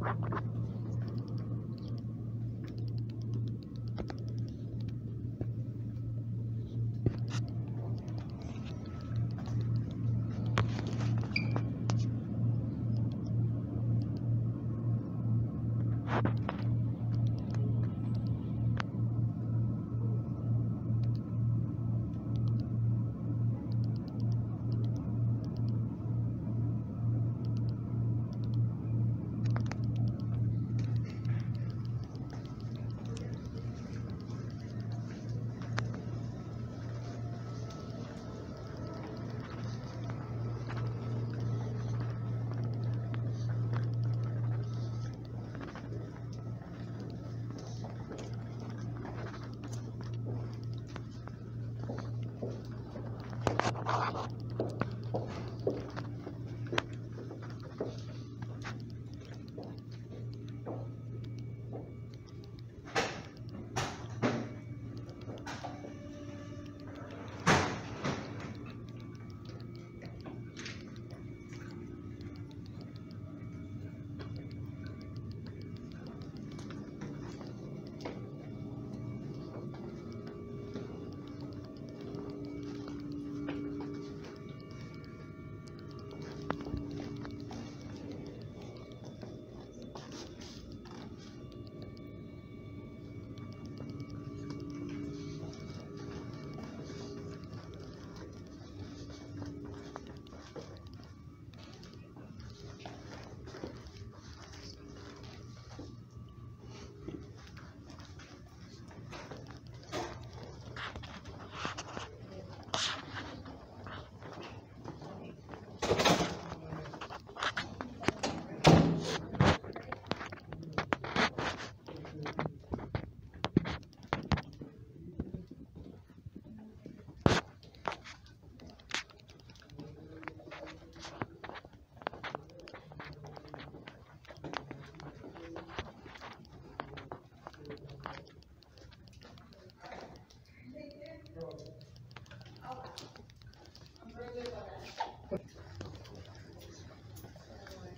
Perfect. 了。